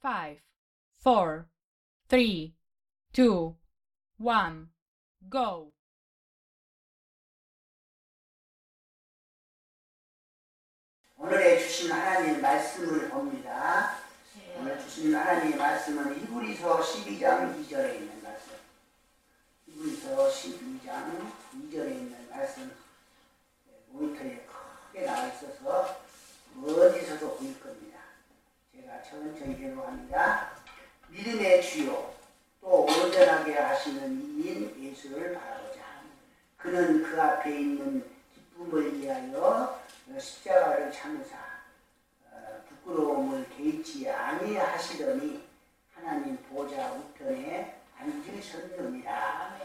five, four, three, two, one, go. 오늘의 주신 하나님의 말씀을 봅니다. 오늘 주신 하나님의 말씀은 히브리서 12장 2절에 있는 말씀. 히브리서 12장 2절에 있는 말씀. 모니터에 크게 나와 있어서 어디서도 보일 겁니다. 제가 천천히 해보합니다. 믿음의 주요 또 온전하게 하시는 이인 예수를 바라보자. 그는 그 앞에 있는 기쁨을 위하여 십자가를 참으사 어, 부끄러움을 개의치 아니하시더니 하나님 보좌 우편에 앉으셨느니라.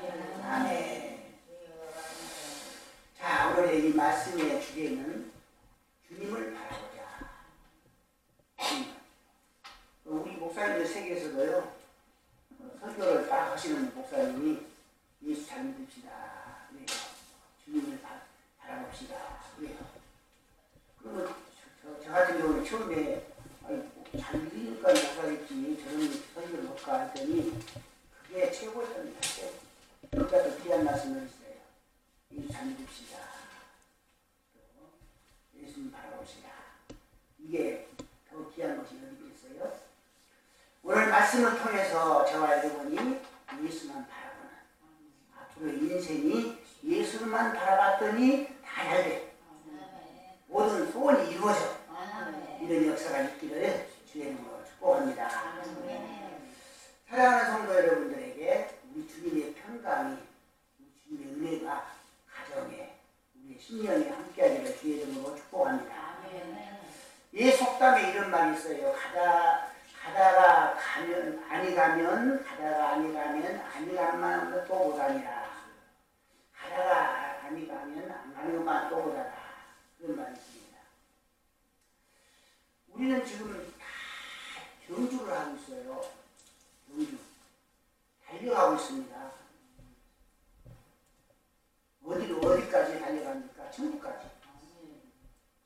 아멘. 자 오늘의 이 말씀의 주제는 주님을 바라보자. 주님. 우리 목사님들 세계에서도요 어, 설교를 딱 하시는 목사님이 예수 잘 믿읍시다. 그래요. 주님을 바, 바라봅시다. 그래요. 그리고 저, 저, 저 같은 경우는 처음에 아이, 잘 믿으니까 목사겠지 저런 설교를 볼까 했더니 그게 최고였습니다. 말씀을 했어요. 믿읍시다. 또 예수님 바라봅시다. 이게 더 귀한 것이 어디 있어요? 오늘 말씀을 통해서 저와 여러분이 예수만 바라보는 앞으로 인생이 예수만 바라봤더니 다 잘 돼. 모든 소원이 이루어져. 이런 역사가 있기를 주의 이름으로 축복합니다. 사랑하는 성도 여러분들에게 우리 주님의 평강이, 은혜가 가정에, 우리의 심령에 함께하기를 주의 이름으로 축복합니다. 예 속담에 이런 말이 있어요. 가다 가다가 가면 아니 가면 가다가 아니 가면 아니 가면 또 못하니라. 가다가 아니 가면 안 가는 것만 또 못하라. 그런 말이 있습니다. 우리는 지금 다 경주를 하고 있어요. 경주. 달려가고 있습니다. 어디로 어디까지 달려갑니까? 천국까지.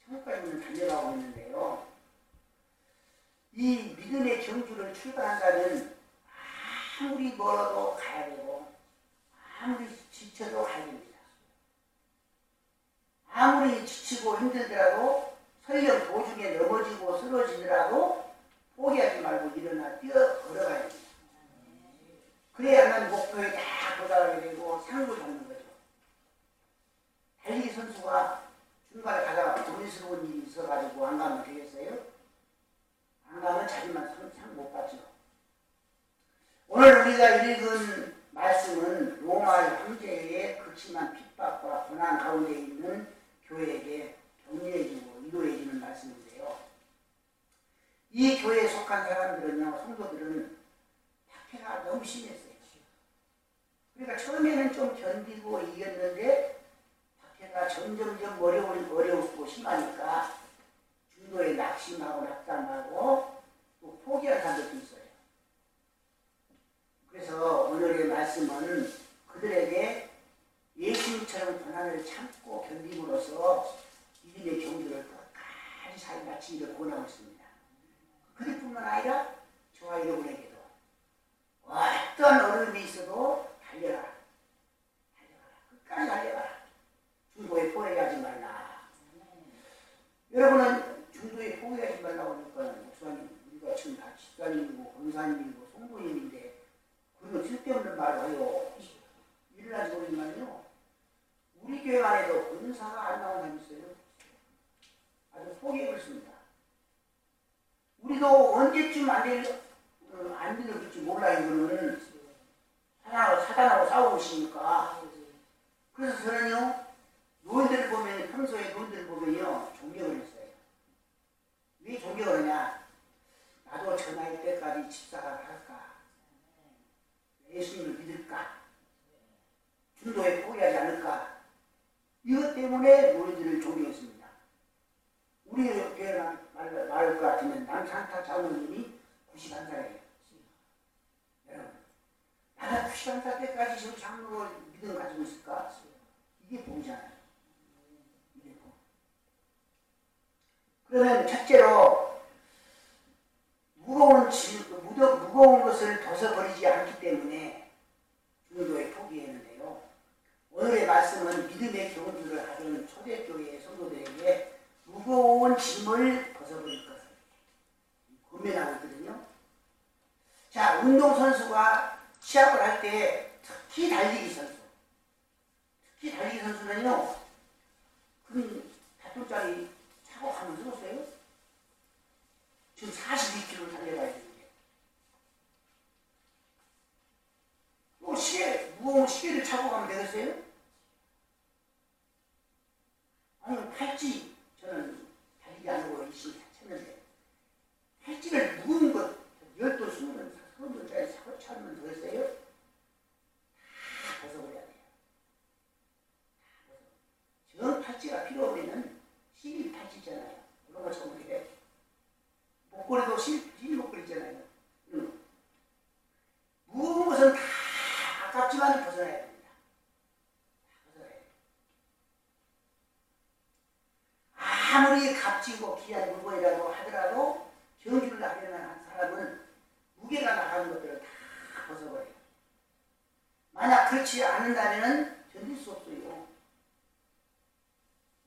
천국까지는 달려가고 있는데요. 이 믿음의 경주를 출발한다면 아무리 멀어도 가야 되고 아무리 지쳐도 가야 됩니다. 아무리 힘들더라도 설령 도중에 넘어지고 쓰러지더라도 포기하지 말고 일어나 뛰어 걸어가야 됩니다. 그래야만 목표에 다 도달하게 되고 상을 받는 거죠. 달리기 선수가 중간에 가다가 고민스러운 일이 있어가지고 안 가면 되겠어요? 안 가면 자기만 상 못 받죠. 오늘 우리가 읽은 말씀은 로마 황제의 극심한 핍박과 고난 가운데 있는 교회에게 격려해주고 위로해주는 말씀인데요. 이 교회에 속한 사람들은요, 성도들은 박해가 너무 심했어요. 그러니까 처음에는 좀 견디고 이겼는데 박해가 점점점 어려운, 어려웠고 심하니까 중도에 낙심하고 낙담하고 또 포기한 사람들도 있어요. 그래서 오늘의 말씀은 그들에게 예수님처럼 고난을 참고 견딤으로써 믿음의 경주를 끝까지 잘 마치기를 권하고 있습니다. 그들뿐만 아니라 저와 여러분에게도 어떤 어려움이 있어도 달려라. 달려라. 끝까지 달려라. 중도에 포기하지 말라. 여러분은 중도에 포기하지 말라고 하니까 목사님, 우리가 지금 다 집사님이고 권사님이고 성부님인데 그리고 쓸데없는 말을 해요. 일어나지 모르지만요. 우리 교회 안에도 권사가 안 나온 사람이 있어요. 아주 포기해버렸습니다. 우리도 언제쯤 안 될, 어, 안 들을지 몰라, 이거는. 사단하고, 사단하고 싸우고 있으니까. 그래서 저는요, 노인들을 보면, 평소에 노인들을 보면요, 존경을 했어요. 왜 존경을 하냐? 나도 저 나이 때까지 집사가 할까? 예수님을 믿을까? 중도에 포기하지 않을까? 이것 때문에 노인들을 존경했습니다. 우리 교회 말, 말할 것 같으면 남산타 장로님이 91살이에요. 여러분, 나가 91살 때까지 저 장로를 믿음 가지고 있을까? 이게 복. 그러면 첫째로 무거운 짐, 것을 벗어버리지 않기 때문에 중도에 포기했는데요. 오늘의 말씀은 믿음의 경주를 하던 초대교회 성도들에게 무거운 짐을 벗어버릴 것을 고민하고 있거든요. 자, 운동선수가 시합을 할 때 특히 달리기 선수, 특히 달리기 선수는요, 큰 닷돌짜리 차고 가면 들었어요? 지금 42km 달려가야 되는데. 또 시계, 무거운 시계를 차고 가면 되겠어요? 아니, 팔찌, 저는 달리기 안 하고 열심히 쳤는데, 팔찌를 무거운 것, 열도 스물은, 서른도짜리 차고 차면 되겠어요? 다 벗어버려야 돼요. 다 벗어. 저 팔찌가 필요 없는 시리 팔찌잖아요. 그런 거 처음 해. 목걸이도 실, 실 목걸이 있잖아요. 응. 무거운 것은 다 아깝지만 벗어나야 됩니다. 다 벗어나야 돼요. 아무리 값지고 귀한 물건이라고 하더라도 경주를 하려는 한 사람은 무게가 나가는 것들을 다 벗어버려요. 만약 그렇지 않는다면 견딜 수 없어요.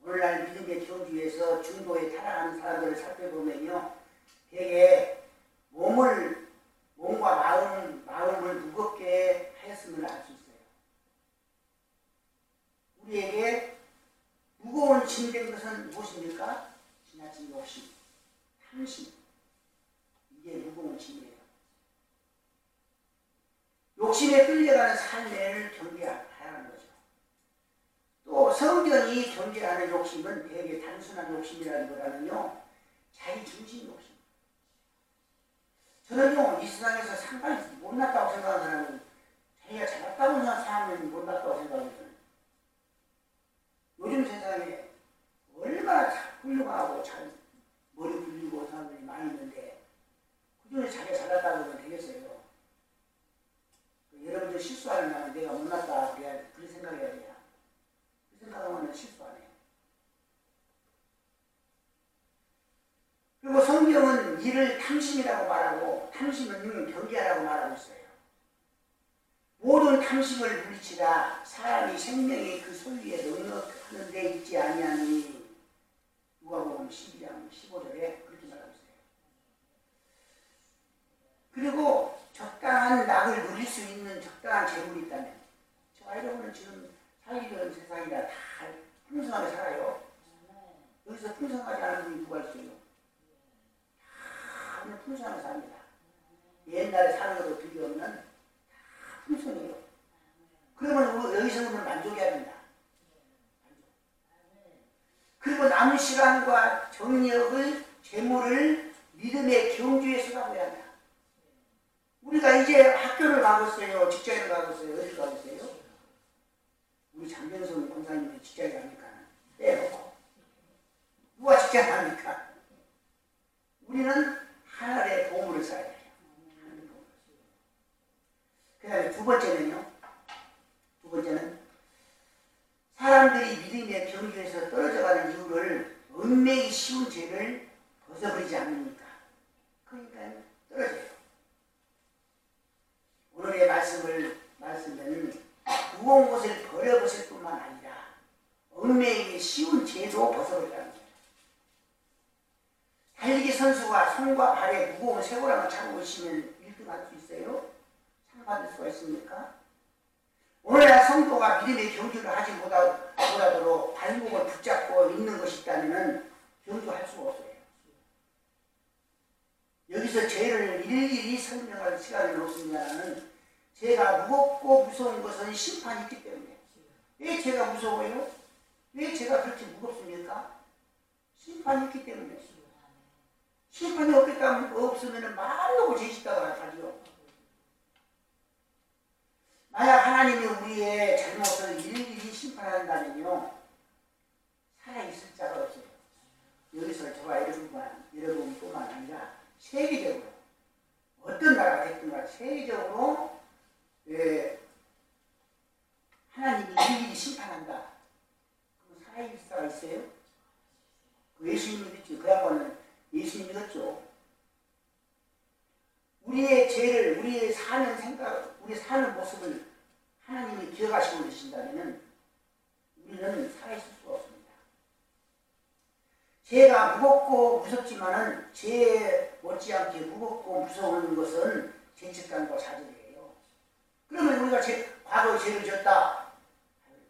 오늘날 믿음의 경주에서 중도에 타락하는 사람들을 살펴보면요. 되게 몸을, 몸과 마음, 마음을 무겁게 하였음을 알 수 있어요. 우리에게 무거운 짐된 것은 무엇입니까? 지나친 욕심, 탐심. 이게 무거운 짐이에요. 욕심에 끌려가는 삶을 경계해야 하는 거죠. 또 성경이 경계하는 욕심은 되게 단순한 욕심이라기보다는요, 자기 중심 욕심. 저는요, 이 세상에서 상당히 못났다고 생각하는 사람은 자기가 잘났다고 생각하면 못났다고 생각하거든요. 요즘 세상에 얼마나 잘 훌륭하고 잘 머리 굴리고 사람들이 많이 있는데 그중에 자기가 잘났다고 하면 되겠어요. 그 여러분들 실수하면 내가 못났다 그런 생각해야 돼요. 그 생각하면 실수 안 해요. 그리고 성경은 이를 탐심이라고 말하고 탐심은 경계하라고 말하고 있어요. 모든 탐심을 물리치라 사람이 생명이 그 소유에 넉넉하는 데 있지 아니하니 누가복음 12장 15절에 그렇게 말하고 있어요. 그리고 적당한 낙을 누릴 수 있는 적당한 재물이 있다면 저 여러분은 지금 살기는 세상이라 다 풍성하게 살아요. 여기서 풍성하지 않은 분이 누가 있어요? 다 풍성하게 삽니다. 옛날에 사는 것도 비교 없는 다 풍성해요. 그러면 여기서는 만족해야 된다. 만족. 그리고 남은 시간과 정력을 재물을 믿음의 경주에 쏟아부어야 한다. 우리가 이제 학교를 가고 있어요. 직장을. 어딜 가고 있어요? 우리 장변선 권사님이 직장에 가니까 빼놓고 누가 직장 가니까 우리는 하늘의 보물을 쌓아야 돼요. 그 다음에 두 번째는요. 두 번째는 사람들이 믿음의 경주에서 떨어져가는 이유를 은매이 쉬운 죄를 벗어버리지 않으니까. 그러니까 떨어져요. 오늘의 말씀을 말씀은 무거운 것을 버려보실 뿐만 아니라 은매에게 쉬운 죄도 벗어버리라는 거예요. 달리기 선수가 손과 발에 무거운 쇠고랑을 차고 있으면 1등 할 수 있어요? 상 받을 수가 있습니까? 오늘날 성도가 믿음의 경주를 하지 못하, 못하도록 발목을 붙잡고 있는 것이 있다면 경주할 수가 없어요. 여기서 죄를 일일이 설명할 시간은 없습니다는 죄가 무겁고 무서운 것은 심판이 있기 때문에 왜 죄가 무서워요? 왜 죄가 그렇게 무겁습니까? 심판이 있기 때문에 심판이 없겠다 없으면 마음놓고 죄짓다가 가죠. 만약 하나님이 우리의 잘못을 일일이 심판한다면요 살아있을 자가 없어요. 여기서 저와 여러분만 여러분뿐만 아니라 세계적으로 어떤 나라가 됐든 가 세계적으로 예, 하나님이 일일이 심판한다. 그럼 살아있을 자가 있어요? 그 예수님 믿었지. 그 양반은 예수님 믿었죠. 우리의 죄를, 우리의 사는 생각, 우리 사는 모습을 하나님이 기억하시고 계신다면 우리는 살아있을 수가 없습니다. 죄가 무겁고 무섭지만은 죄 못지않게 무겁고 무서운 것은 죄책감과 좌절이에요. 그러면 우리가 죄, 과거 죄를 졌다.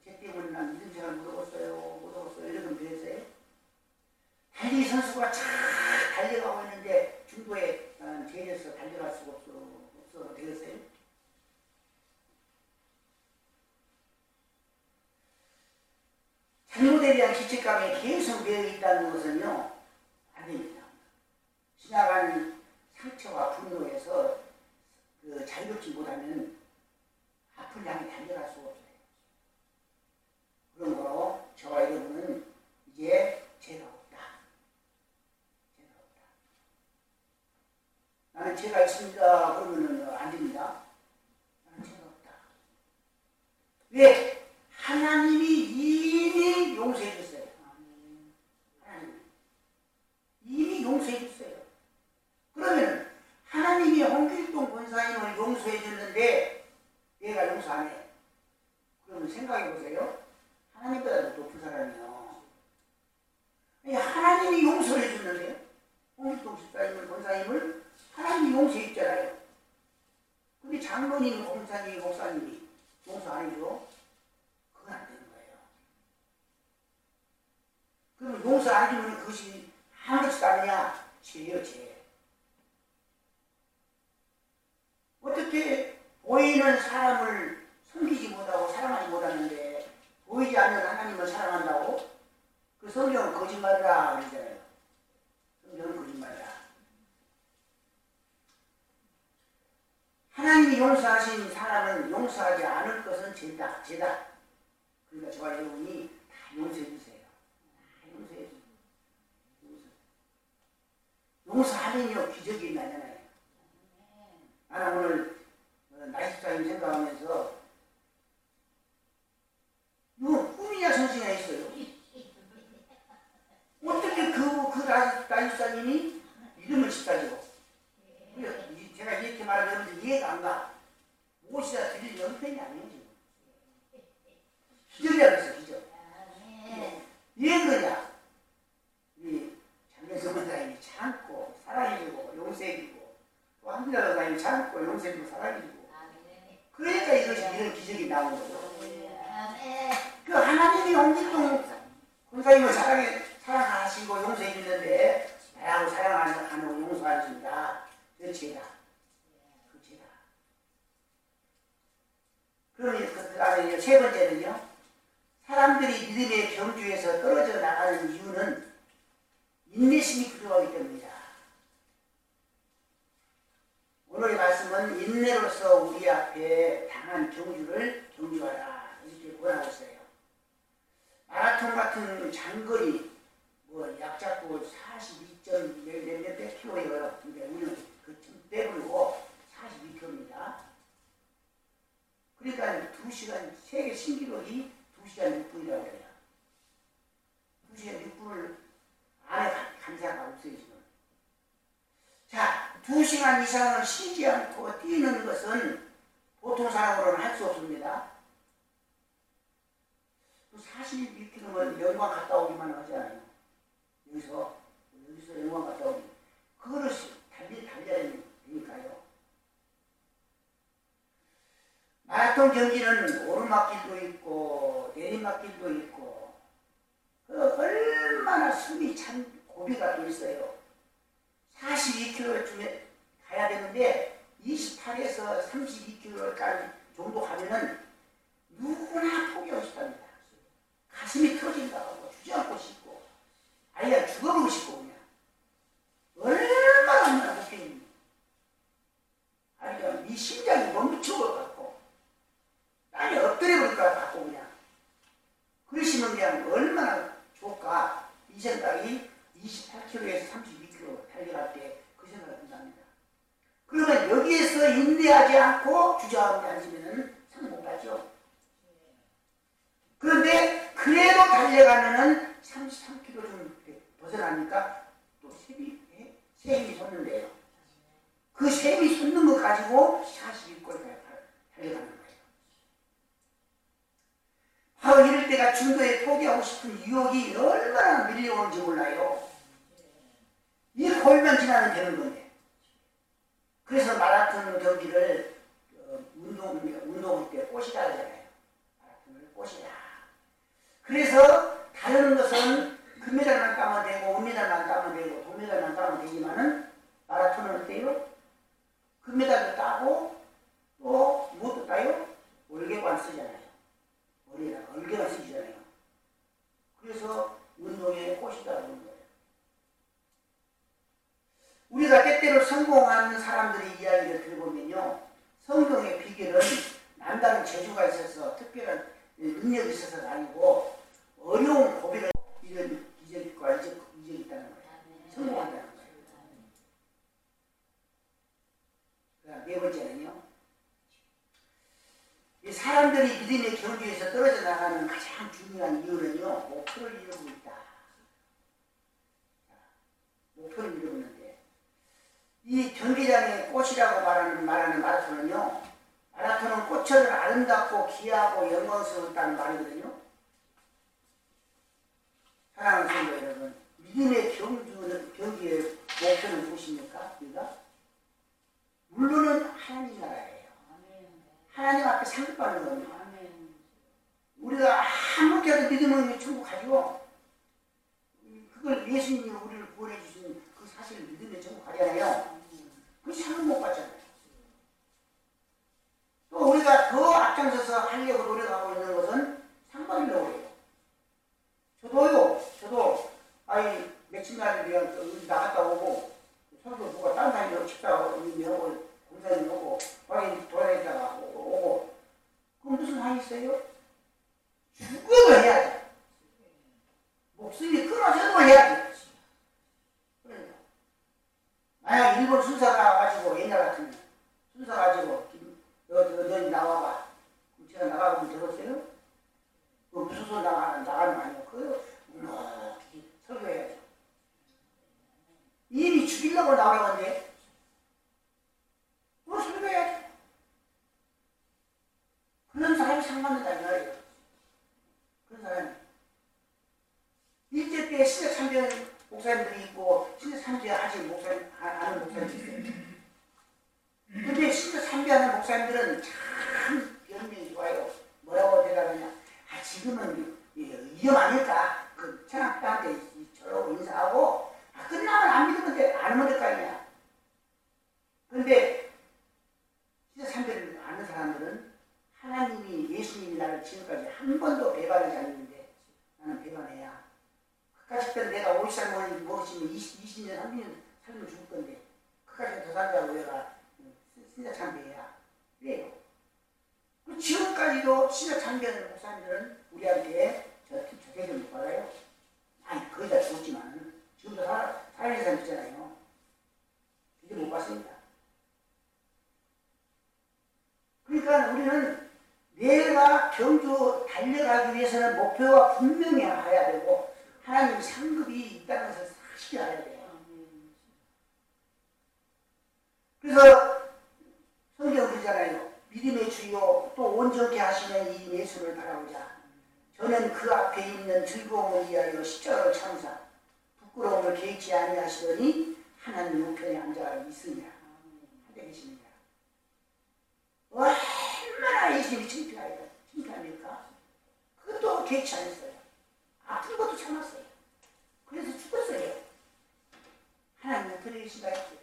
죄 때문에 난 이런 죄를 묻어봤어요. 묻어봤어요. 이러면 되겠어요? 달리기 선수가 잘 달려가고 있는데 중도에 어, 죄에서 달려갈 수가 없어. 없어. 되겠어요? 잘못에 대한 죄책감이 계속 되어 있다는 것은요, 안 됩니다. 지나간 상처와 분노에서 그 자유롭지 못하면 앞을 향해 달려갈 수가 없어요. 그러므로 저와 여러분은 이제 죄가 없다. 죄가 없다. 나는 죄가 있습니다. 그러면은 안 됩니다. 나는 죄가 없다. 왜? 하나님이 이미 용서해 줬어요. 하나님. 이미 용서해 줬어요. 그러면 하나님이 홍길동 권사님을 용서해 줬는데 내가 용서 안 해. 그러면 생각해 보세요. 하나님보다 더 높은 사람이요. 아니, 하나님이 용서해 줬는데 홍길동 집사님을 권사님을 하나님이 용서해 줬잖아요. 근데 장로님, 권사님, 목사님이 용서 안 해줘? 그건 안 되는 거예요. 그럼 용서 안 주면 그것이 아무렇지도 않느냐? 죄요, 죄. 어떻게 보이는 사람을 섬기지 못하고 사랑하지 못하는데 보이지 않는 하나님을 사랑한다고? 그 성경은 거짓말이라 그러잖아요. 성경은 거짓말이라. 하나님이 용서하신 사람은 용서하지 않을 것은 죄다, 죄다. 그러니까 저와 여러분이 다 용서해 주세요. 다 용서해 주세요. 용서. 용서하면요, 기적이 나잖아요. 나는 오늘 어, 나이스타임 생각하면서 이거 꿈이냐 생시냐 했어요. 어떻게 그, 그 나- 나이스타님이 이름을 짓다죠? 제가 이렇게 말하면 이해가 안 가. 무엇이다 드릴 지금. 기적이라 그랬어, 기적. 왜 그러냐? 이 장례성 원사님이 참고 사랑해주고 용서해주고 또 한민아 원사님이 참고 용서해주고 사랑해주고 그러니까 이것이 이런 기적이 나오는 거죠. 그 하나님이 홍길동 권사님을 사랑해, 사랑하시고 용서해 주는데 나하고 사랑하는 하는 용서하십니다. 그 죄다. 그 죄다. 그러니 그 다음에 이제 세 번째는요. 사람들이 믿음의 경주에서 떨어져 나가는 이유는 인내심이 부족하기 때문이다. 오늘의 말씀은 인내로서 우리 앞에 당한 경주를 경주하라 이렇게 권하고 있어요. 마라톤 같은 장거리 뭐약 잡고 42점 몇몇 킬로예요. 근데 우리는 그좀 빼버리고 42km입니다. 그러니까 2시간 세계 신기록이 2시간 6분이라고 해요. 2시간 6분을 안에 감사가 없어요 지금. 자, 2시간 이상을 쉬지 않고 뛰는 것은 보통 사람으로는 할 수 없습니다. 42km면 영광 갔다 오기만 하지 않아요. 여기서 여기서 영광 갔다 오기. 그거를 달리 달려야 되니까요. 마라톤 경기는 오르막길도 있고 내리막길도 있고 그 얼마나 숨이 찬 고비가 또 있어요. 42km 중에 가야 되는데 28에서 32km까지 정도 가면은 누구나 포기하고 싶답니다. 가슴이 터진다고 주저앉고 싶고 아예 죽어보고 싶고 그냥 얼마나 얼마나 못했니 아니 이 심장이 멈춰 갖고 땅에 엎드려 버릴 것 같고 그냥 그러시면 그냥 얼마나 좋을까 이 생각이 28km에서 32km 달려갈 때 그 생각이 든답니다. 그러면 여기에서 인내하지 않고 주저하지 않으면 상못 받죠. 그런데 그래도 달려가면은 33km 좀 벗어나니까 또 세비, 세 힘이 솟는데요. 그 셈이 솟는 것 가지고 41골까지 달려가는 거예요. 바로 이럴 때가 중도에 포기하고 싶은 유혹이 얼마나 밀려오는지 몰라요. 이 골만 지나면 되는 건데. 그래서 마라톤 경기를 어, 운동, 운동할 때 꽃이라 하잖아요. 마라톤을 꽃이라. 그래서 다른 것은 금메달만 따면 되고 은메달만 따면 되고 동메달만 따면 되지만은 마라톤은 어때요? 금메달도 따고 또 무엇도 따요? 월계관 쓰잖아요. 머리에다가 월계관 쓰잖아요. 그래서 운동의 꽃이다 그런 거예요. 우리가 때때로 성공하는 사람들의 이야기를 들어보면요. 성공의 비결은 남다른 재주가 있어서 특별한 능력이 있어서가 아니고 어려운 고비를 이런 기적과 이적, 이적이 있다는 거예요. 성공한다는 거예요. 그다음 네 번째는요. 이 사람들이 믿음의 경주에서 떨어져 나가는 가장 중요한 이유는요. 목표를 잃고 있다. 자, 목표를 잃었는데 이 경기장의 꽃이라고 말하는 말하는 마라톤은요. 마라톤은 꽃처럼 아름답고 귀하고 영광스럽다는 말이거든요. 사랑하는 성도 여러분, 믿음의 경주, 경기의 목표는 무엇입니까? 우리가? 물론은 하나님 나라예요. 하나님 앞에 상급받는 겁니다. 우리가 아무렇게도 믿음을 천국 가지고 그걸 예수님이 우리를 구원해 주신 그 사실을 믿으면 천국 가잖아요. 그 상급 못 받잖아요. 또 우리가 더 앞장서서 하려고 노력하고 있는 것은 상 받으려고 해요. 저도요, 저도, 아이, 며칠 날에 그냥 어디 나갔다 오고, 서로 누가 딴 사람이 식사하고, 오고, 공사님 오고, 방에 돌아다니다가 오고, 오고. 그럼 무슨 상이 있어요? 죽어도 해야지. 목숨이 끊어져도 해야지. 그러니까. 만약 일본 순사가 가지고, 옛날 같으면, 순사 가지고, 너, 너, 너 나와봐. 그럼 제가 나가고 들었어요? 그 무슨 소리 나가, 나가는 거 아니고, 그, 묵묵히 설교해야죠. 이미 죽이려고 나오는데, 뭐 설교해야지. 그런 사람이 상받는다, 이 말이에요. 그런 사람이. 일제 때 신의 참변 목사님들이 있고, 신의 참배하신 목사님, 아- 아는 목사님이 있어요. 근데 신의 참배하는 목사님들은 참 변명이 좋아요. 뭐라고 대답하냐. 아, 지금은 이- 이- 위험 아닐까? 그 천학교한테 저러고 인사하고, 아, 끝나면 안 믿으면 돼. 안 하면 될 거 아니야. 근데, 진짜 삼배를 아는 사람들은 하나님이, 예수님이 나를 지금까지 한 번도 배반하지 않는데, 나는 배반해야. 그까짓 때는 내가 50살 먹- 먹으시면 20, 20년, 30년 살면 죽을 건데, 그까짓 더 산다고 내가 진짜 참배해야. 그 지금까지도 신의 참배하는 목사님들은 우리한테 저, 저 대접을 못 받아요. 아니, 거의 다 죽었지만, 지금도 살아, 살아있는 사람 있잖아요. 대접 못 받습니다. 그러니까 우리는 내가 경주 달려가기 위해서는 목표가 분명히 해야 되고, 하나님 상급이 있다는 것을 사실히 알아야 돼요. 그래서 성경 그러잖아요. 믿음의 주요 또 온전케 하시는 이 예수를 바라보자. 저는 그 앞에 있는 즐거움을 위하여 십자가를 참사 부끄러움을 개의치 아니하시더니 하나님 우편에 앉아 있으니라. 하되 계십니다. 얼마나 예수님이 창피하니까 창피합니까? 그것도 개의치 않았어요. 아픈 것도 참았어요. 그래서 죽었어요. 하나님 우편에 계신다 했어요.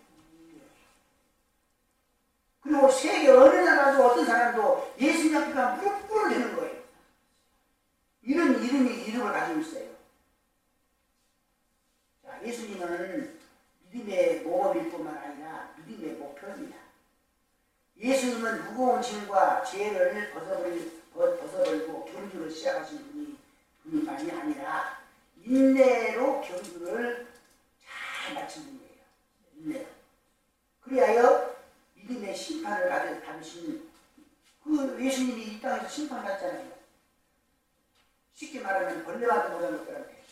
그리고 세계 어느 나라도 어떤 사람도 예수님 앞에가 무릎 꿇어대는 거예요. 이런 이름이 이름을 가지고 있어요. 자, 예수님은 믿음의 모범일 뿐만 아니라 믿음의 목표입니다. 예수님은 무거운 짐과 죄를 벗어버리, 벗- 벗어버리고 경주를 시작하신 분이 분이만이 아니라 인내로 경주를 잘 마친 분이에요. 인내로. 그리하여 믿음의 심판을 받을 받으신 그 예수님이 이 땅에서 심판받잖아요. 쉽게 말하면 벌레한테 못한 것들한테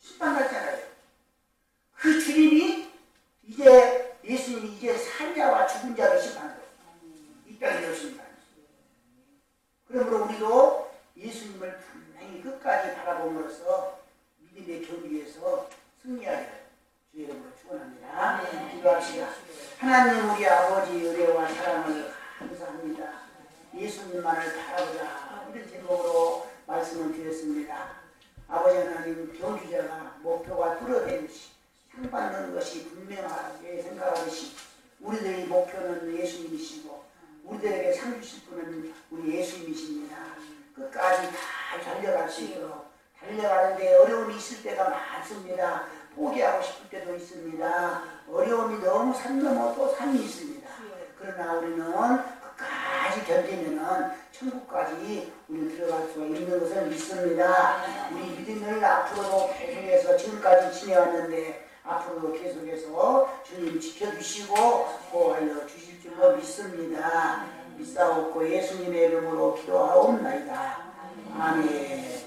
심판받잖아요. 그 주님이 이제 예수님이 이제 산 자와 죽은 자를 심판하고 이 땅에 오십니다. 그러므로 우리도 예수님을 분명히 끝까지 바라봄으로써 믿음의 경기에서 승리하리라 주의 이름으로 축원합니다. 기도합시다. 하나님 우리 아버지 은혜와 사랑을 감사합니다. 예수님만을 바라보자 이런 제목으로 말씀을 드렸습니다. 아버지 하나님 경주자가 목표가 뚜렷해듯이 상 받는 것이 분명하게 생각하듯이 우리들의 목표는 예수님이시고 우리들에게 상 주실 분은 우리 예수님이십니다. 끝까지 다 달려갈 수 있도록 달려가는데 어려움이 있을 때가 많습니다. 포기하고 싶을 때도 있습니다. 어려움이 너무 산 넘어 또 산이 있습니다. 그러나 우리는 끝까지 견디면은 천국까지 우리 들어갈 수가 있는 것을 믿습니다. 우리 믿음을 앞으로도 계속해서 지금까지 지내왔는데 앞으로도 계속해서 주님 지켜주시고 보호하여 주실 주뭐 믿습니다. 믿사옵고 예수님의 이름으로 기도하옵나이다. 아멘.